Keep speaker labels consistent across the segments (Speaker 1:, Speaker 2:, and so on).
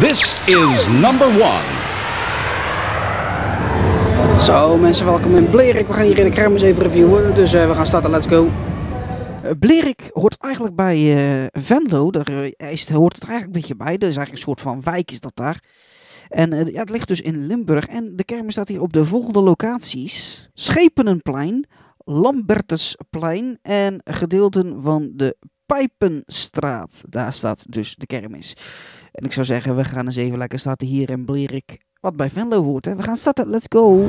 Speaker 1: This is number one.
Speaker 2: Zo mensen, welkom in Blerik. We gaan hier in de kermis even reviewen, dus uh, we gaan starten, let's go. Uh, Blerik hoort eigenlijk bij uh, Venlo, daar is het, hoort het er eigenlijk een beetje bij. Er is eigenlijk een soort van wijk is dat daar. En ja, het ligt dus in Limburg en de kermis staat hier op de volgende locaties. Schepenenplein, Lambertusplein en gedeelten van de Pijpenstraat. Daar staat dus de kermis. En ik zou zeggen, we gaan eens even lekker starten hier in Blerik. Wat bij Venlo hoort. Hè. We gaan starten, let's go!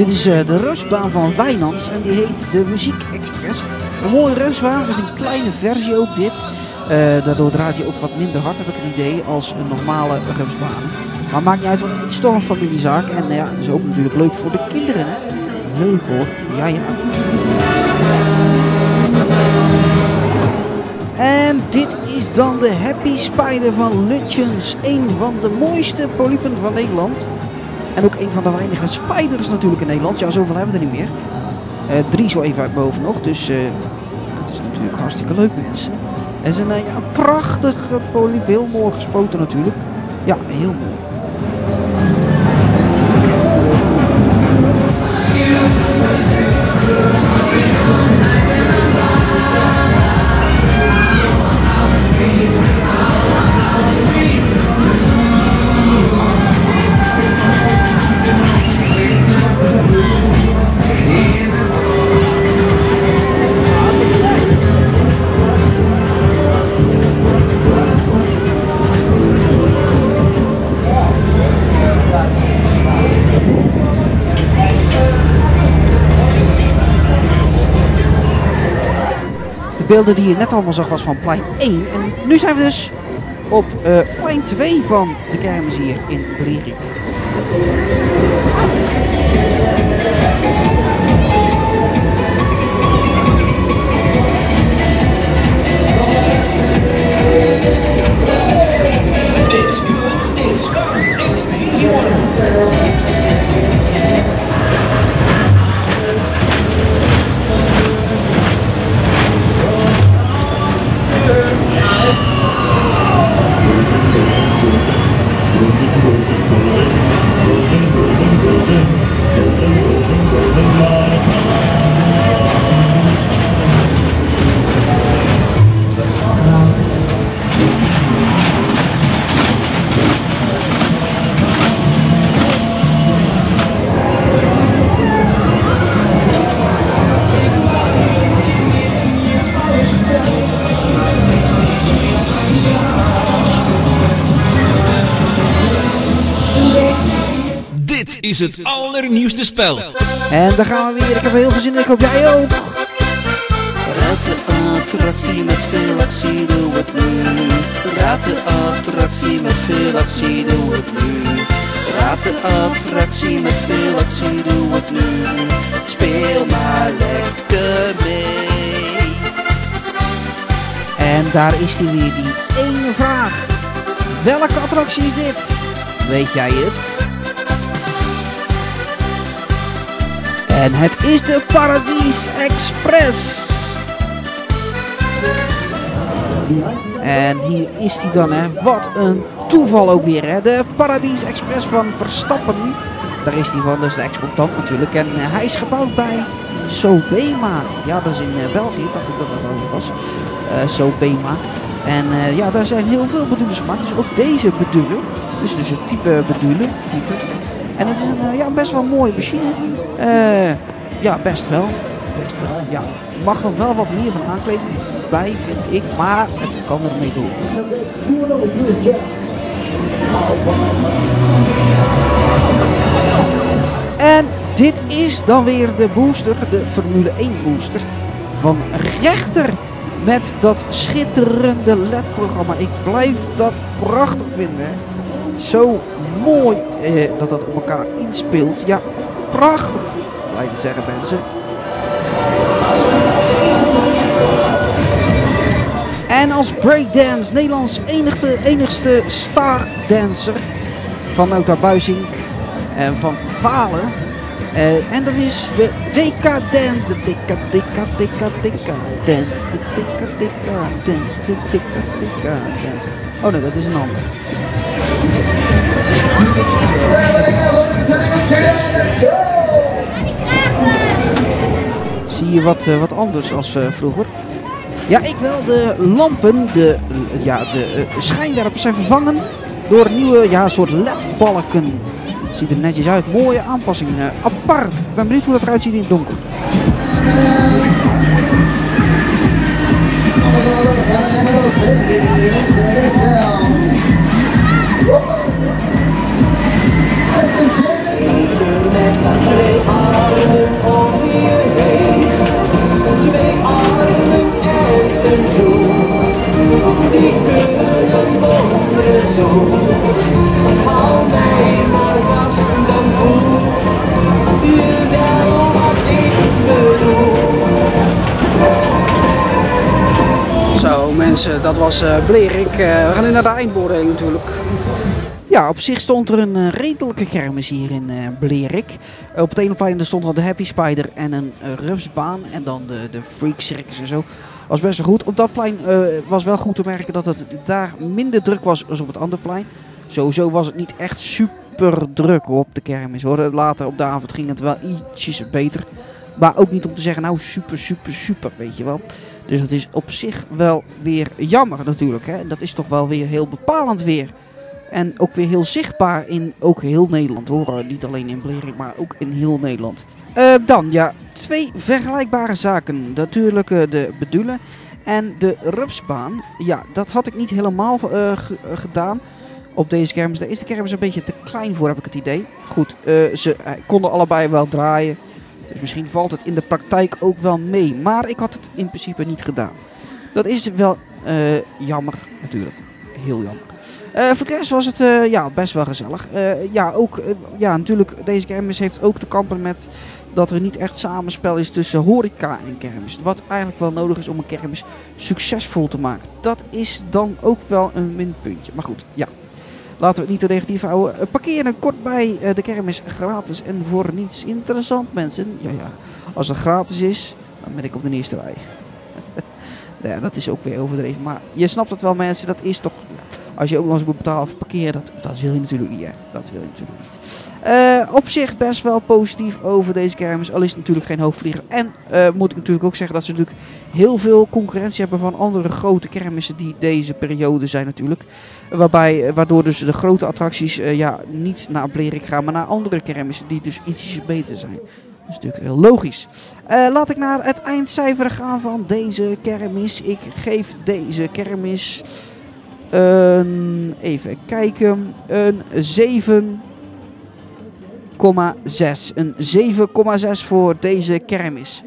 Speaker 2: Dit is uh, de rustbaan van Wijnands en die heet de Muziek Express. Een mooie rustbaan, is een kleine versie ook dit. Uh, daardoor draait hij ook wat minder hard, heb ik een idee, als een normale rustbaan. Maar maakt niet uit, want het is toch een familiezaak. En uh, ja, is ook natuurlijk leuk voor de kinderen. Hè? Leuk hoor, ja ja. En dit is dan de Happy Spider van Lutjens. Een van de mooiste polypen van Nederland. En ook een van de weinige spiders natuurlijk in Nederland. Ja, zoveel hebben we er niet meer. Uh, drie zo even uit boven nog. Dus uh, het is natuurlijk hartstikke leuk mensen. Het is een, uh, ja, prachtige mooi gespoten natuurlijk. Ja, heel mooi. Beelden die je net allemaal zag was van plein 1. En nu zijn we dus op uh, plein 2 van de kermis hier in Blerik.
Speaker 1: Is het allernieuwste spel.
Speaker 2: En daar gaan we weer. Ik heb heel veel zin in. Ik hoop jij ook.
Speaker 3: Raad de attractie met veel actie, doe het nu. Raad de attractie met veel actie, doe het nu. Raad de attractie met veel actie, doe het nu. Speel maar lekker mee.
Speaker 2: En daar is die weer, die ene vraag. Welke attractie is dit? Weet jij het? En het is de Paradies Express. En hier is hij dan, hè. Wat een toeval ook weer, hè. De Paradies Express van Verstappen. Daar is hij van, dus de exploitant natuurlijk. En uh, hij is gebouwd bij Sobema. Ja, dat is in uh, België, dacht ik dat dat over was. Uh, Sobema. En ja, daar zijn heel veel bedoelers gemaakt. Dus ook deze bedoeler. Dus dus het type bedoelen. Type. En het is een eh, ja, best wel mooie machine. Eh, ja, best wel. Best wel. Ja, er mag nog wel wat meer van aankleding bij, vind ik. Maar het kan ermee door. En dit is dan weer de booster, de Formule 1 booster van Rechter. Met dat schitterende LED-programma. Ik blijf dat prachtig vinden. Zo mooi eh, dat dat op elkaar inspeelt. Ja, prachtig. Blijf ik zeggen mensen. En als breakdance, Nederlands enigste, enigste stardancer van Nota Buizink en van Falen. Eh, en dat is de DK Dance, de DK, DK, DK Dance, de DK, DK Dance, de DK Dance. Oh nee, dat is een ander. Zie je wat, eh, wat anders als eh, vroeger? Ja, ik wel. De lampen, de, ja, de schijnwerpers zijn vervangen door nieuwe ja, soort LED-balken. Ziet er netjes uit. Mooie aanpassing. eh, apart. Ik ben benieuwd hoe dat eruit ziet in het donker.
Speaker 4: Een. Die kunnen wonderen doen. Hou mij
Speaker 2: mensen, dat was eh Blerik. Eh, we gaan nu naar de eindbeoordeling natuurlijk. Ja, op zich stond er een eh, redelijke kermis hier in eh Blerik. op het ene plein stond al de Happy Spider en een uh, rupsbaan. En dan de, de Freak Circus en zo. Was best wel goed. Op dat plein eh, was wel goed te merken dat het daar minder druk was als op het andere plein. Sowieso was het niet echt super druk op de kermis hoor. Later op de avond ging het wel ietsjes beter. Maar ook niet om te zeggen, nou super, super, super, weet je wel. Dus dat is op zich wel weer jammer natuurlijk. Hè? Dat is toch wel weer heel bepalend weer. En ook weer heel zichtbaar in ook heel Nederland hoor. Niet alleen in Blerik, maar ook in heel Nederland. Eh, dan ja, twee vergelijkbare zaken. Natuurlijk eh, de bedoelen en de rupsbaan. Ja, dat had ik niet helemaal eh, ge- eh, gedaan op deze kermis. Daar is de kermis een beetje te klein voor, heb ik het idee. Goed, eh, ze eh, konden allebei wel draaien. Dus misschien valt het in de praktijk ook wel mee. Maar ik had het in principe niet gedaan. Dat is wel eh, jammer, natuurlijk. Heel jammer. Eh, voor de rest was het eh, ja, best wel gezellig. Ja, ook, ja, natuurlijk, deze kermis heeft ook te kampen met dat er niet echt samenspel is tussen horeca en kermis. Wat eigenlijk wel nodig is om een kermis succesvol te maken. Dat is dan ook wel een minpuntje. Maar goed, ja. Laten we het niet te negatief houden. Eh, parkeren kort bij eh, de kermis gratis en voor niets interessant, mensen. Ja, ja. Als het gratis is, dan ben ik op de eerste rij. ja, dat is ook weer overdreven. Maar je snapt het wel, mensen. Dat is toch... Als je ook nog eens moet betalen voor parkeren, dat, dat wil je natuurlijk niet. Hè? Dat wil je natuurlijk niet. Eh, op zich best wel positief over deze kermis. Al is het natuurlijk geen hoogvlieger. En eh, moet ik natuurlijk ook zeggen dat ze natuurlijk heel veel concurrentie hebben van andere grote kermissen die deze periode zijn natuurlijk. Waarbij, eh, waardoor dus de grote attracties ja, niet naar Blerik gaan, maar naar andere kermissen die dus ietsjes beter zijn. Dat is natuurlijk heel logisch. Laat ik naar het eindcijfer gaan van deze kermis. Ik geef deze kermis een, even kijken, een 7,6. Een 7,6 voor deze kermis.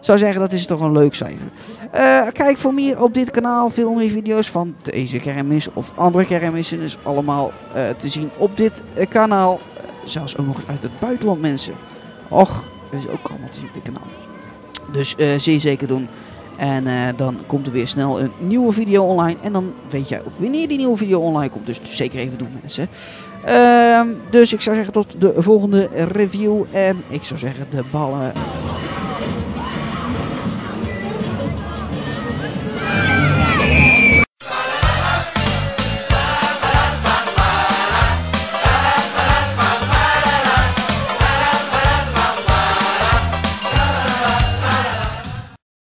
Speaker 2: Zou zeggen, dat is toch een leuk cijfer. Eh, kijk voor meer op dit kanaal. Veel meer video's van deze kermis of andere kermissen. is allemaal eh, te zien op dit eh, kanaal. Zelfs ook nog uit het buitenland mensen. Och, dat is ook allemaal te zien op dit kanaal. Dus zeer zeker doen. En dan komt er weer snel een nieuwe video online. En dan weet jij ook wanneer die nieuwe video online komt. Dus zeker even doen mensen. Ehm, dus ik zou zeggen tot de volgende review. En ik zou zeggen de ballen